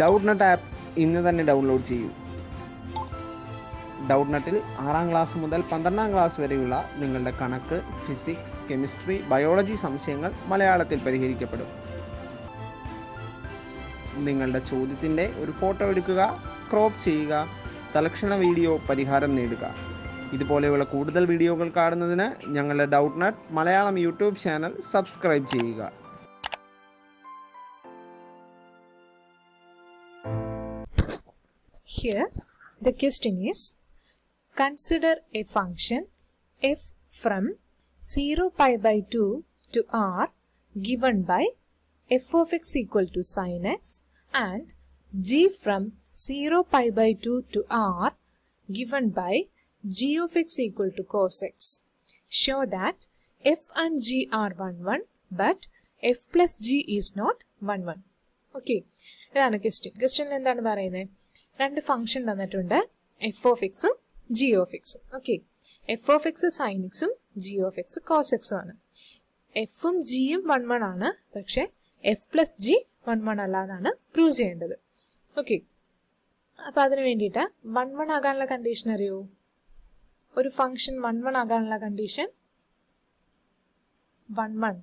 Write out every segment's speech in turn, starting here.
Doubt നട്ട് app ഇന്ന് തന്നെ download ചെയ്യൂ. ഡൗട്ട് നട്ടിൽ ആറാം ക്ലാസ് മുതൽ പന്ത്രണ്ടാം ക്ലാസ് വരെയുള്ള നിങ്ങളുടെ കണക്ക് ഫിസിക്സ് കെമിസ്ട്രി ബയോളജി സംശയങ്ങൾ മലയാളത്തിൽ പരിഹരിക്കപ്പെടും. നിങ്ങളുടെ ചോദ്യത്തിന്റെ ഒരു ഫോട്ടോ എടുക്കുക ക്രോപ്പ് ചെയ്യുക തലക്ഷണ വീഡിയോ പരിഹാരം നേടുക. ഇതുപോലെയുള്ള കൂടുതൽ വീഡിയോകൾ കാണുന്നതിന് ഞങ്ങളുടെ Doubtnut Malayalam YouTube channel subscribe ചെയ്യുക. Here, the question is Consider a function f from 0 pi by 2 to r given by f of x equal to sin x and g from 0 pi by 2 to r given by g of x equal to cos x. Show that f and g are 1 1 but f plus g is not 1 1. Okay ഇതാണ് question ക്വസ്റ്റ്യനിൽ എന്താണ് പറയുന്നത് രണ്ട് function തന്നിട്ടുണ്ട്. F of എക്സും g of എക്സും okay f of x sine എക്സും g of x cos എക്സും ആണ്. എഫും ജിയും വൺ വൺ ആണ്. പക്ഷെ f plus g one one അല്ലാതാണ് prove ചെയ്യേണ്ടത്. ഓക്കെ അപ്പൊ അതിന് വേണ്ടിയിട്ട് വൺ വൺ ആകാനുള്ള കണ്ടീഷൻ അറിയോ? ഒരു ഫംഗ്ഷൻ വൺ വൺ ആകാനുള്ള കണ്ടീഷൻ വൺ വൺ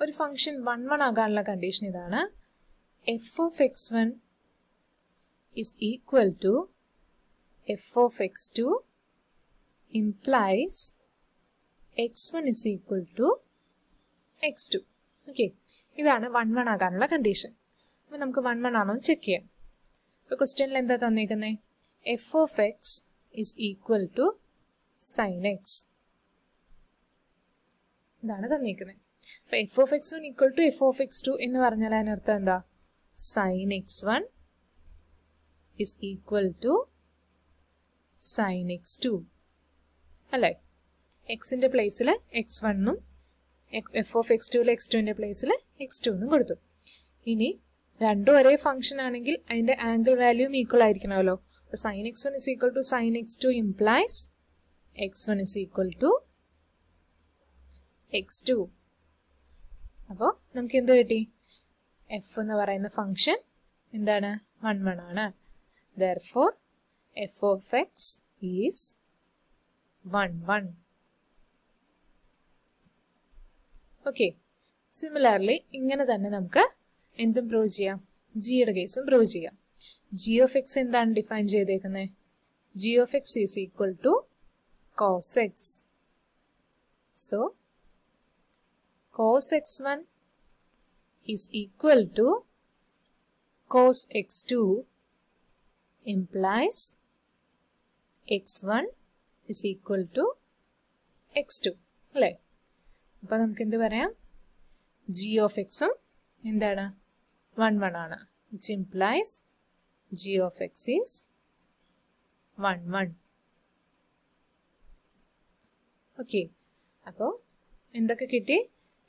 ഒരു ഫംഗ്ഷൻ വൺ വൺ ആകാനുള്ള കണ്ടീഷൻ ഇതാണ്. F of x one is equal to f of x two implies x one is equal to x two okay ഇതാണ് one one ആകാനുള്ള condition അപ്പം നമുക്ക് one one ആണോ check ചെയ്യാം. ഇപ്പോൾ ക്വസ്റ്റ്യനിൽ എന്താ തന്നേക്കുന്നത് f of x is equal to sine x ഇതാണ് തന്നേക്കുന്നത് അപ്പോൾ f of x one equal to f of x two എന്ന് പറഞ്ഞാൽ അതിനർത്ഥം എന്താ? Sine x one is equal to sine x two അല്ലേ? എക്സിന്റെ പ്ലേസിൽ എക്സ് വണ്ണും എഫ് ഓഫ് എക്സ് ടുവിൽ എക്സ് ടുവിന്റെ പ്ലേസിൽ എക്സ് ടു എന്നും കൊടുത്തു. ഇനി രണ്ടും ഒരേ ഫംഗ്ഷൻ ആണെങ്കിൽ അതിന്റെ ആംഗിൾ വാല്യൂം ഈക്വൽ ആയിരിക്കണമല്ലോ. അപ്പോൾ sine x one is equal to sine x two implies x one is equal to x two അപ്പോൾ നമുക്ക് എന്ത് കിട്ടി? എഫ് എന്ന് പറയുന്ന ഫംഗ്ഷൻ എന്താണ്? വൺ വൺ ആണ്. Therefore f of x is one one okay similarly ഇങ്ങനെ തന്നെ നമുക്ക് എന്തും പ്രൂവ് ചെയ്യാം. ജിയുടെ കേസും പ്രൂവ് ചെയ്യാം. ജി ഓഫ് എക്സ് എന്താണ് ഡിഫൈൻ ചെയ്തേക്കുന്നത് g of x is equal to cos x so one is equal to cos x two implies x1 is equal to x2 അല്ലേ? അപ്പം നമുക്ക് എന്ത് പറയാം? ജി ഓഫ് എക്സും എന്താണ്? വൺ വൺ ആണ്. Which implies g of x is one one okay അപ്പോൾ എന്തൊക്കെ കിട്ടി?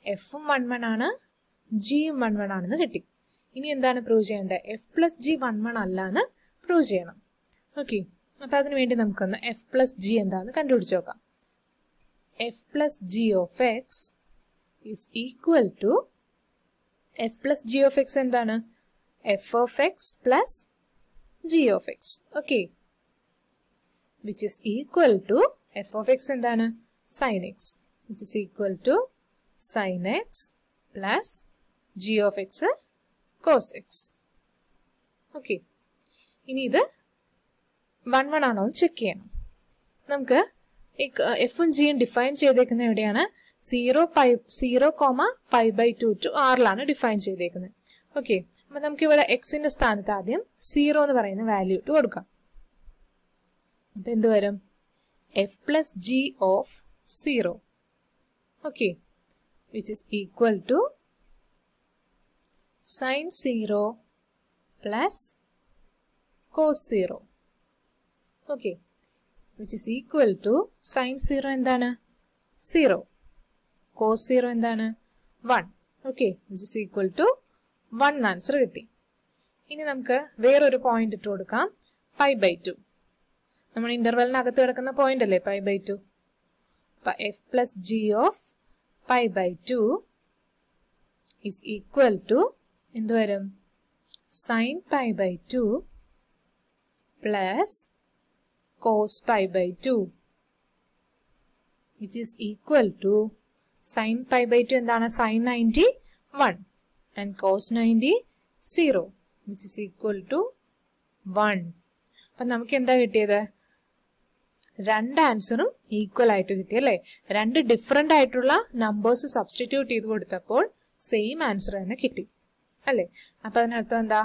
എഫും വൺ വൺ ആണ് ജിയും വൺ വൺ ആണെന്ന് കിട്ടി. ഇനി എന്താണ് പ്രൂവ് ചെയ്യേണ്ടത്? F plus g one one അല്ലാന്ന് പ്രൂവ് ചെയ്യണം. ഓക്കെ അപ്പം അതിനു വേണ്ടി നമുക്കൊന്ന് എഫ് പ്ലസ് ജി എന്താണെന്ന് കണ്ടുപിടിച്ച് നോക്കാം. F plus g of x is equal to f plus g of x എന്താണ്? F of x plus g of x okay which is equal to f of x എന്താണ്? Sine x which is equal to sine x plus g of x cos x okay ഇനി ഇത് one one ആണോ? എന്ന് check ചെയ്യണം. നമുക്ക് എഫും ജിയും define ചെയ്തേക്കുന്നത് എവിടെയാണ്? Zero pi zero comma pi by two two ആറിലാണ് ഡിഫൈൻ ചെയ്തേക്കുന്നത്. ഓക്കെ അപ്പം നമുക്ക് ഇവിടെ എക്സിന്റെ സ്ഥാനത്ത് ആദ്യം സീറോ എന്ന് പറയുന്ന വാല്യൂ ഇട്ട് കൊടുക്കാം. അപ്പം എന്ത് വരും? F plus g of zero okay which is equal to sine zero plus cos 0 okay which is equal to sine zero എന്താണ്? സീറോ കോസ് സീറോ എന്താണ്? One okay which is equal to one answer കിട്ടി. ഇനി നമുക്ക് വേറൊരു point ഇട്ട് കൊടുക്കാം. Pi by to നമ്മൾ ഇന്റർവെലിനകത്ത് കിടക്കുന്ന പോയിന്റ് അല്ലേ? Pi by two f plus g of pi by two is equal to എന്ത് വരും? Sine pi by two plus cos pi by two which is equal to sine pi by two എന്താണ്? Sine ninety one and cos ninety zero which is equal to one അപ്പം നമുക്ക് എന്താ കിട്ടിയത്? രണ്ട് ആൻസറും equal ആയിട്ട് കിട്ടി അല്ലേ? രണ്ട് ഡിഫറെന്റ് ആയിട്ടുള്ള നമ്പേഴ്സ് സബ്സ്റ്റിറ്റ്യൂട്ട് ചെയ്ത് കൊടുത്തപ്പോൾ സെയിം ആൻസർ തന്നെ കിട്ടി അല്ലേ? അപ്പം അതിനർത്ഥം എന്താ?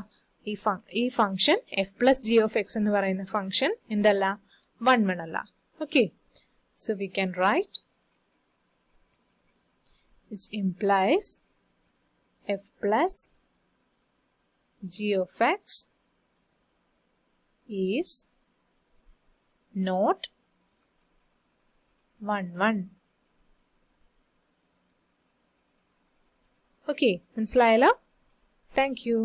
ഈ ഫ ഈ function f plus g of x എന്ന് പറയുന്ന ഫംഗ്ഷൻ എന്തല്ല? വൺ വൺ അല്ല. Okay so we can write which implies f plus g of x is not 1 1 okay മനസ്സിലായല്ലോ? Thank you